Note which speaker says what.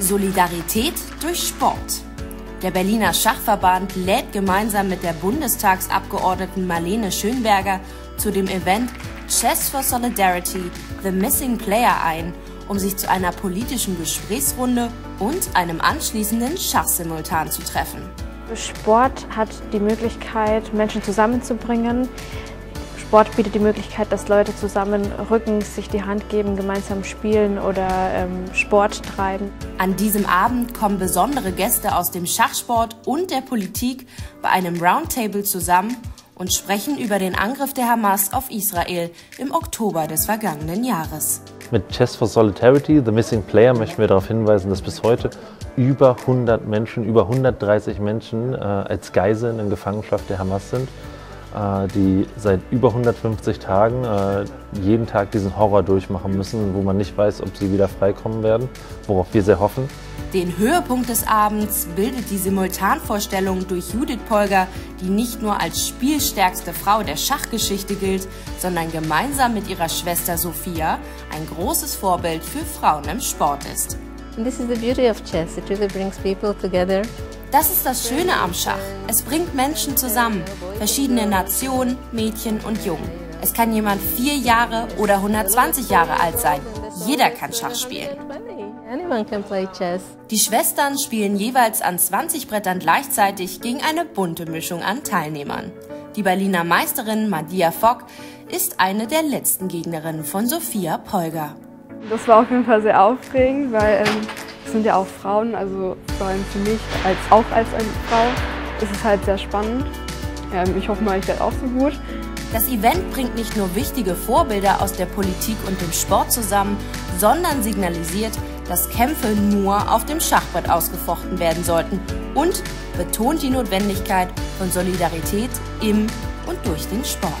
Speaker 1: Solidarität durch Sport. Der Berliner Schachverband lädt gemeinsam mit der Bundestagsabgeordneten Marlene Schönberger zu dem Event Chess for Solidarity – The Missing Player ein, um sich zu einer politischen Gesprächsrunde und einem anschließenden Schachsimultan zu treffen.
Speaker 2: Sport hat die Möglichkeit, Menschen zusammenzubringen. Sport bietet die Möglichkeit, dass Leute zusammenrücken, sich die Hand geben, gemeinsam spielen oder ähm, Sport treiben.
Speaker 1: An diesem Abend kommen besondere Gäste aus dem Schachsport und der Politik bei einem Roundtable zusammen und sprechen über den Angriff der Hamas auf Israel im Oktober des vergangenen Jahres.
Speaker 3: Mit Chess for Solidarity, The Missing Player, möchten wir darauf hinweisen, dass bis heute über 100 Menschen, über 130 Menschen äh, als Geiseln in Gefangenschaft der Hamas sind, die seit über 150 Tagen äh, jeden Tag diesen Horror durchmachen müssen, wo man nicht weiß, ob sie wieder freikommen werden, worauf wir sehr hoffen.
Speaker 1: Den Höhepunkt des Abends bildet die Simultanvorstellung durch Judith Polger, die nicht nur als spielstärkste Frau der Schachgeschichte gilt, sondern gemeinsam mit ihrer Schwester Sophia ein großes Vorbild für Frauen im Sport ist.
Speaker 4: This is the beauty of chess. It really brings people together.
Speaker 1: Das ist das Schöne am Schach. Es bringt Menschen zusammen, verschiedene Nationen, Mädchen und Jungen. Es kann jemand vier Jahre oder 120 Jahre alt sein. Jeder kann Schach spielen. Die Schwestern spielen jeweils an 20 Brettern gleichzeitig gegen eine bunte Mischung an Teilnehmern. Die Berliner Meisterin Madia Fock ist eine der letzten Gegnerinnen von Sophia Polger.
Speaker 5: Das war auf jeden Fall sehr aufregend, weil ähm, es sind ja auch Frauen, also vor allem für mich als auch als eine Frau ist es halt sehr spannend. Ähm, ich hoffe mal, ich werde auch so gut.
Speaker 1: Das Event bringt nicht nur wichtige Vorbilder aus der Politik und dem Sport zusammen, sondern signalisiert, dass Kämpfe nur auf dem Schachbrett ausgefochten werden sollten und betont die Notwendigkeit von Solidarität im und durch den Sport.